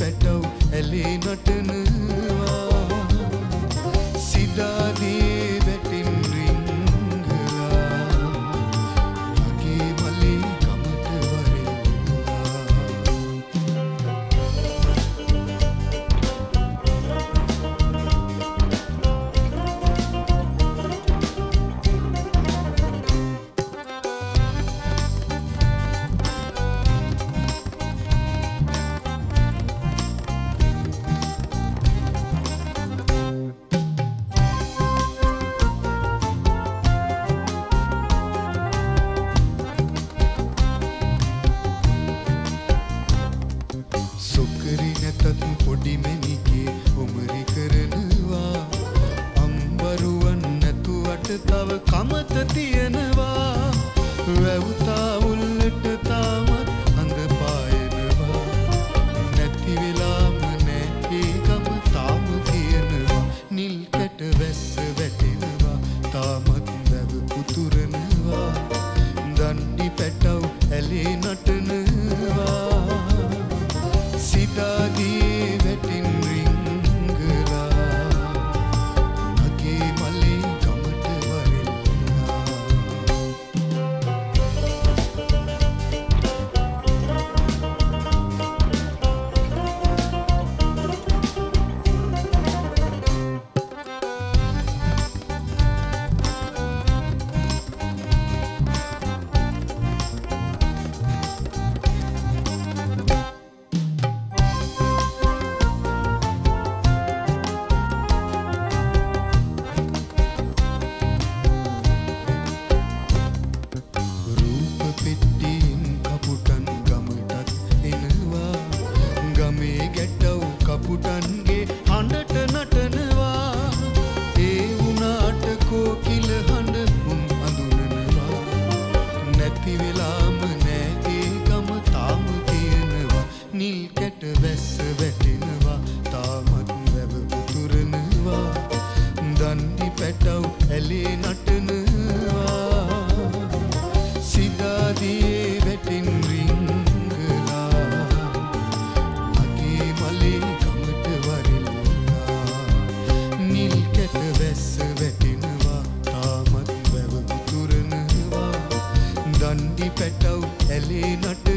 පැටව් ඇලේ නටන road උදව් ඇලේ නටනවා. සිදාදියේ වැටින් රිංගලා. මගේ මලේ කමට වරිල්ලා නිල් කැට වැස්ස වැටෙනවා. තාමත් වැව තුරනවා. දණ්ඩි පැටව් ඇලේ නටනවා.